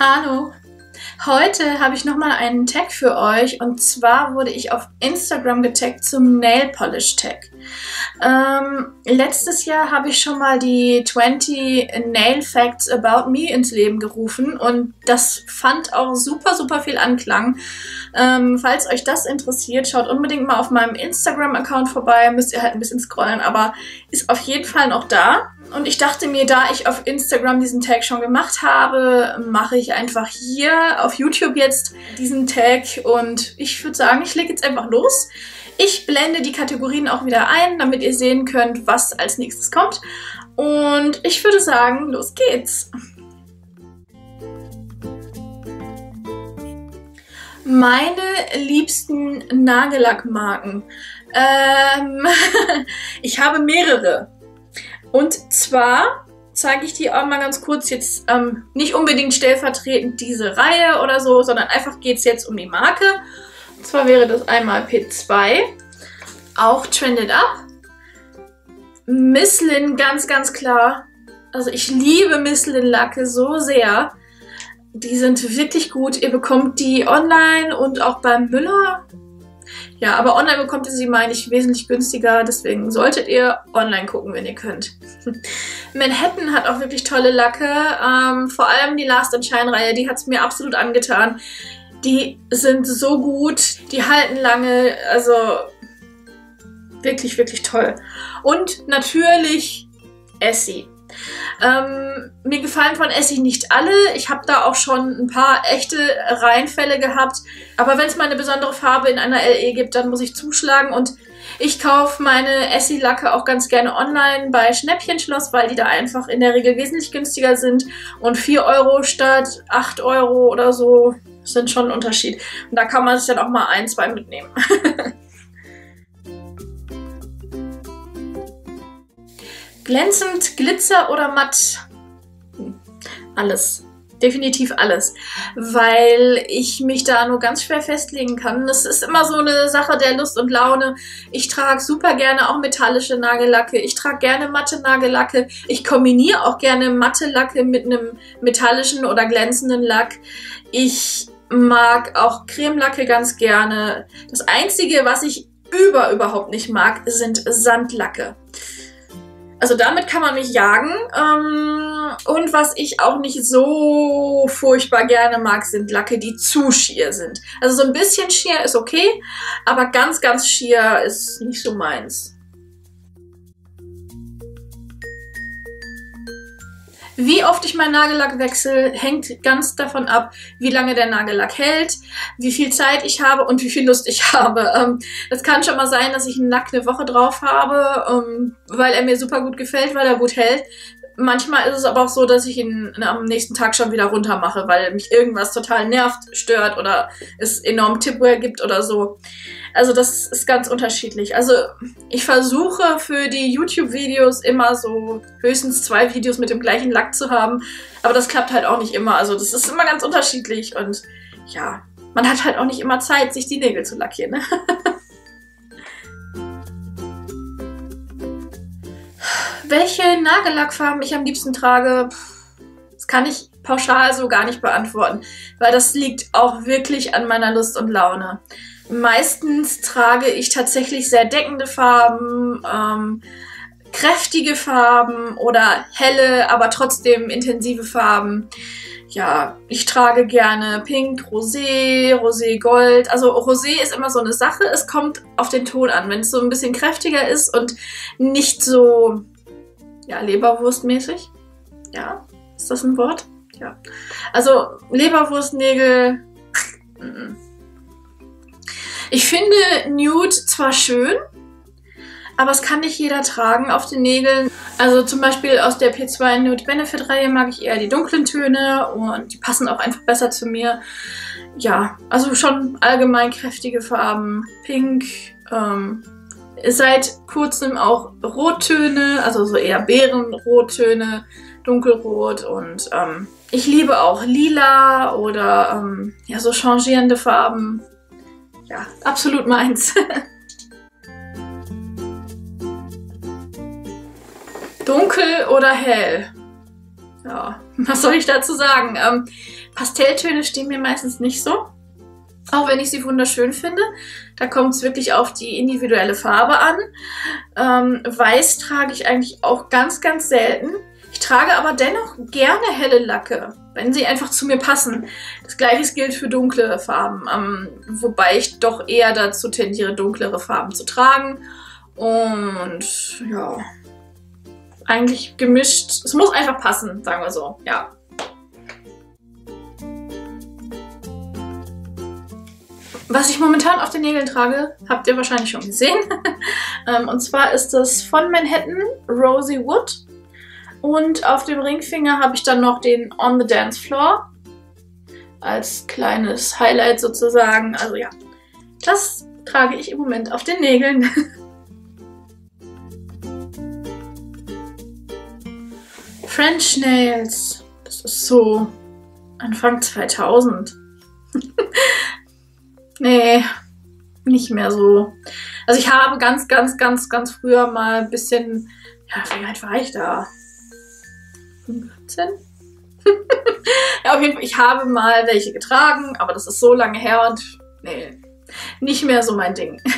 Hallo! Heute habe ich nochmal einen Tag für euch und zwar wurde ich auf Instagram getaggt zum Nail Polish Tag. Ähm, letztes Jahr habe ich schon mal die 20 Nail Facts About Me ins Leben gerufen und das fand auch super, super viel Anklang. Ähm, falls euch das interessiert, schaut unbedingt mal auf meinem Instagram-Account vorbei. Müsst ihr halt ein bisschen scrollen, aber ist auf jeden Fall noch da. Und ich dachte mir, da ich auf Instagram diesen Tag schon gemacht habe, mache ich einfach hier auf YouTube jetzt diesen Tag. Und ich würde sagen, ich lege jetzt einfach los. Ich blende die Kategorien auch wieder ein, damit ihr sehen könnt, was als nächstes kommt. Und ich würde sagen, los geht's. Meine liebsten Nagellackmarken. Ähm, ich habe mehrere. Und zwar zeige ich die auch mal ganz kurz jetzt ähm, nicht unbedingt stellvertretend diese Reihe oder so, sondern einfach geht es jetzt um die Marke. Und zwar wäre das einmal P2, auch Trended Up. Misslin ganz, ganz klar. Also ich liebe Misslin-Lacke so sehr. Die sind wirklich gut. Ihr bekommt die online und auch beim Müller ja, aber online bekommt ihr sie, meine ich, wesentlich günstiger. Deswegen solltet ihr online gucken, wenn ihr könnt. Manhattan hat auch wirklich tolle Lacke. Ähm, vor allem die Last and Shine Reihe, die hat es mir absolut angetan. Die sind so gut, die halten lange, also wirklich, wirklich toll. Und natürlich Essie. Ähm, mir gefallen von Essig nicht alle. Ich habe da auch schon ein paar echte Reihenfälle gehabt. Aber wenn es mal eine besondere Farbe in einer LE gibt, dann muss ich zuschlagen. Und ich kaufe meine Essie-Lacke auch ganz gerne online bei Schnäppchenschloss, weil die da einfach in der Regel wesentlich günstiger sind. Und 4 Euro statt 8 Euro oder so sind schon ein Unterschied. Und da kann man sich dann auch mal ein, zwei mitnehmen. Glänzend, Glitzer oder matt? Alles. Definitiv alles. Weil ich mich da nur ganz schwer festlegen kann. Das ist immer so eine Sache der Lust und Laune. Ich trage super gerne auch metallische Nagellacke. Ich trage gerne matte Nagellacke. Ich kombiniere auch gerne matte Lacke mit einem metallischen oder glänzenden Lack. Ich mag auch Cremelacke ganz gerne. Das Einzige, was ich über überhaupt nicht mag, sind Sandlacke. Also damit kann man mich jagen. Ähm, und was ich auch nicht so furchtbar gerne mag, sind Lacke, die zu schier sind. Also so ein bisschen schier ist okay, aber ganz, ganz schier ist nicht so meins. Wie oft ich meinen Nagellack wechsle, hängt ganz davon ab, wie lange der Nagellack hält, wie viel Zeit ich habe und wie viel Lust ich habe. Ähm, es kann schon mal sein, dass ich einen Lack eine Woche drauf habe, ähm, weil er mir super gut gefällt, weil er gut hält. Manchmal ist es aber auch so, dass ich ihn am nächsten Tag schon wieder runter mache, weil mich irgendwas total nervt, stört oder es enorm Tipware gibt oder so. Also das ist ganz unterschiedlich. Also ich versuche für die YouTube-Videos immer so höchstens zwei Videos mit dem gleichen Lack zu haben, aber das klappt halt auch nicht immer. Also das ist immer ganz unterschiedlich und ja, man hat halt auch nicht immer Zeit, sich die Nägel zu lackieren. Ne? Welche Nagellackfarben ich am liebsten trage, das kann ich pauschal so gar nicht beantworten, weil das liegt auch wirklich an meiner Lust und Laune. Meistens trage ich tatsächlich sehr deckende Farben, ähm, kräftige Farben oder helle, aber trotzdem intensive Farben. Ja, ich trage gerne Pink, Rosé, Rosé Gold. Also Rosé ist immer so eine Sache. Es kommt auf den Ton an. Wenn es so ein bisschen kräftiger ist und nicht so ja, Leberwurstmäßig. Ja, ist das ein Wort? Ja. Also Leberwurstnägel. ich finde Nude zwar schön, aber es kann nicht jeder tragen auf den Nägeln. Also zum Beispiel aus der P2 Nude Benefit Reihe mag ich eher die dunklen Töne und die passen auch einfach besser zu mir. Ja, also schon allgemein kräftige Farben. Pink, ähm, seit kurzem auch Rottöne, also so eher Beerenrottöne, dunkelrot und ähm, ich liebe auch lila oder ähm, ja so changierende Farben. Ja, absolut meins. Dunkel oder hell? Ja, was soll ich dazu sagen? Ähm, Pastelltöne stehen mir meistens nicht so. Auch wenn ich sie wunderschön finde. Da kommt es wirklich auf die individuelle Farbe an. Ähm, Weiß trage ich eigentlich auch ganz, ganz selten. Ich trage aber dennoch gerne helle Lacke, wenn sie einfach zu mir passen. Das gleiche gilt für dunkle Farben, ähm, wobei ich doch eher dazu tendiere, dunklere Farben zu tragen. Und ja, eigentlich gemischt. Es muss einfach passen, sagen wir so, ja. Was ich momentan auf den Nägeln trage, habt ihr wahrscheinlich schon gesehen. Ähm, und zwar ist das von Manhattan Rosy Wood. Und auf dem Ringfinger habe ich dann noch den On the Dance Floor. Als kleines Highlight sozusagen. Also ja, das trage ich im Moment auf den Nägeln. French Nails. Das ist so Anfang 2000. nee, nicht mehr so. Also ich habe ganz, ganz, ganz, ganz früher mal ein bisschen, ja, wie alt war ich da? 15? ja, auf jeden Fall, ich habe mal welche getragen, aber das ist so lange her und nee, nicht mehr so mein Ding.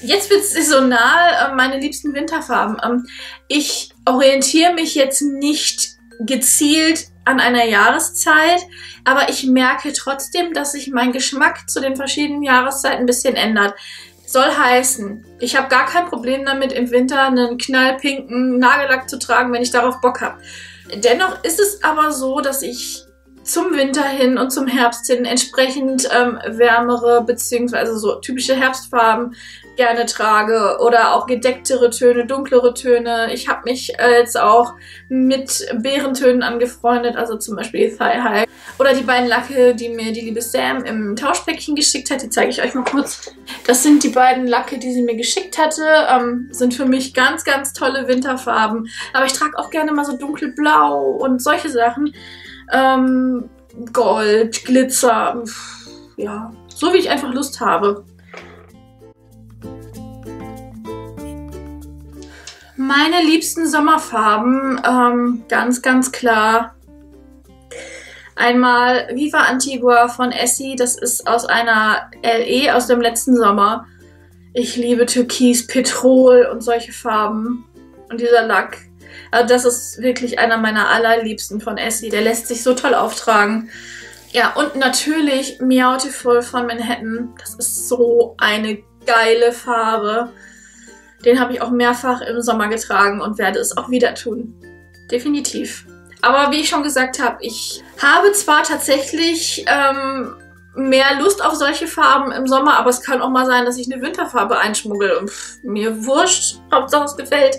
Jetzt wird es saisonal, äh, meine liebsten Winterfarben. Ähm, ich orientiere mich jetzt nicht gezielt an einer Jahreszeit, aber ich merke trotzdem, dass sich mein Geschmack zu den verschiedenen Jahreszeiten ein bisschen ändert. Soll heißen, ich habe gar kein Problem damit, im Winter einen knallpinken Nagellack zu tragen, wenn ich darauf Bock habe. Dennoch ist es aber so, dass ich zum Winter hin und zum Herbst hin entsprechend ähm, wärmere bzw. so typische Herbstfarben gerne trage oder auch gedecktere Töne, dunklere Töne. Ich habe mich äh, jetzt auch mit Bärentönen angefreundet, also zum Beispiel Thigh High. Oder die beiden Lacke, die mir die liebe Sam im Tauschpäckchen geschickt hat, die zeige ich euch mal kurz. Das sind die beiden Lacke, die sie mir geschickt hatte. Ähm, sind für mich ganz, ganz tolle Winterfarben. Aber ich trage auch gerne mal so dunkelblau und solche Sachen. Ähm, Gold, Glitzer, ja, so wie ich einfach Lust habe. Meine liebsten Sommerfarben, ähm, ganz, ganz klar. Einmal Viva Antigua von Essie, das ist aus einer LE aus dem letzten Sommer. Ich liebe Türkis, Petrol und solche Farben. Und dieser Lack, also das ist wirklich einer meiner allerliebsten von Essie. Der lässt sich so toll auftragen. Ja, und natürlich Meowtiful von Manhattan. Das ist so eine geile Farbe. Den habe ich auch mehrfach im Sommer getragen und werde es auch wieder tun. Definitiv. Aber wie ich schon gesagt habe, ich habe zwar tatsächlich ähm, mehr Lust auf solche Farben im Sommer, aber es kann auch mal sein, dass ich eine Winterfarbe einschmuggel und pff, mir wurscht, Hauptsache es gefällt.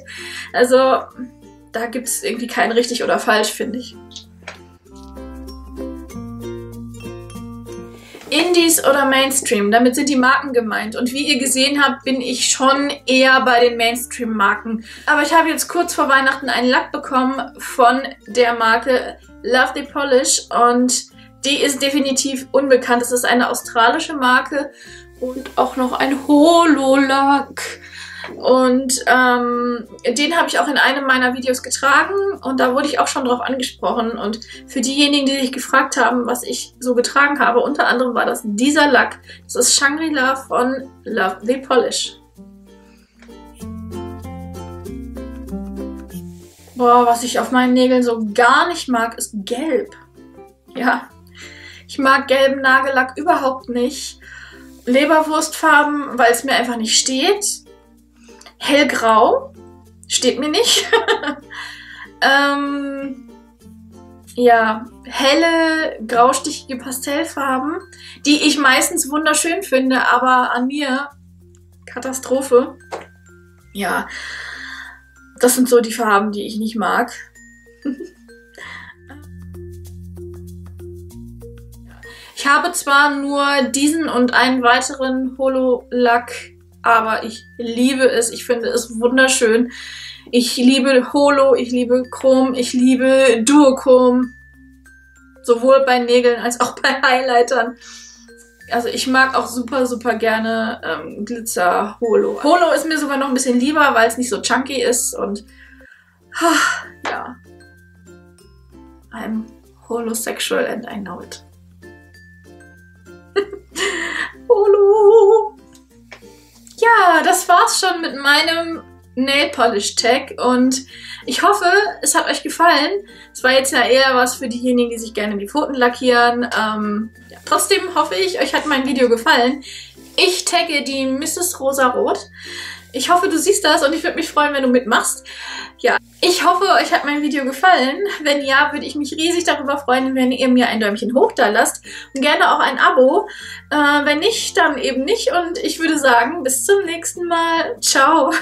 Also da gibt es irgendwie kein richtig oder falsch, finde ich. Indies oder Mainstream, damit sind die Marken gemeint. Und wie ihr gesehen habt, bin ich schon eher bei den Mainstream-Marken. Aber ich habe jetzt kurz vor Weihnachten einen Lack bekommen von der Marke Love the Polish und die ist definitiv unbekannt. Das ist eine australische Marke und auch noch ein Holo-Lack. Und ähm, den habe ich auch in einem meiner Videos getragen und da wurde ich auch schon drauf angesprochen. Und für diejenigen, die sich gefragt haben, was ich so getragen habe, unter anderem war das dieser Lack. Das ist Shangri-La von Love the Polish. Boah, was ich auf meinen Nägeln so gar nicht mag, ist gelb. Ja, ich mag gelben Nagellack überhaupt nicht. Leberwurstfarben, weil es mir einfach nicht steht. Hellgrau. Steht mir nicht. ähm, ja, helle, graustichige Pastellfarben, die ich meistens wunderschön finde, aber an mir Katastrophe. Ja, das sind so die Farben, die ich nicht mag. ich habe zwar nur diesen und einen weiteren Holo-Lack aber ich liebe es. Ich finde es wunderschön. Ich liebe Holo, ich liebe Chrom, ich liebe Duochrom. Sowohl bei Nägeln als auch bei Highlightern. Also ich mag auch super, super gerne ähm, Glitzer Holo. Holo ist mir sogar noch ein bisschen lieber, weil es nicht so chunky ist und ha, ja. I'm holosexual and I know it. War's schon mit meinem Nail Polish Tag und ich hoffe, es hat euch gefallen. Es war jetzt ja eher was für diejenigen, die sich gerne die Pfoten lackieren. Ähm, ja, trotzdem hoffe ich, euch hat mein Video gefallen. Ich tagge die Mrs. Rosa Rot. Ich hoffe, du siehst das und ich würde mich freuen, wenn du mitmachst. Ja, ich hoffe, euch hat mein Video gefallen. Wenn ja, würde ich mich riesig darüber freuen, wenn ihr mir ein Däumchen hoch da lasst und gerne auch ein Abo. Äh, wenn nicht, dann eben nicht und ich würde sagen, bis zum nächsten Mal. Ciao!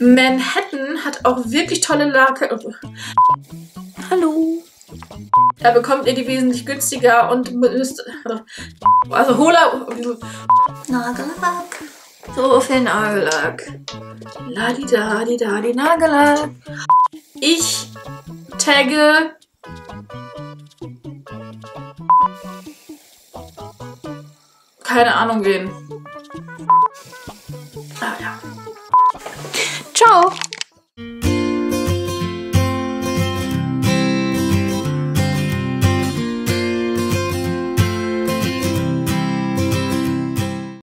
Manhattan hat auch wirklich tolle Lake. Hallo. Da bekommt ihr die wesentlich günstiger und müsst. Also Hola. Nagellack. So viel Nagellack. Ladida, di da, di Nagellack. Ich tagge. Keine Ahnung wen. Ah ja. Ciao.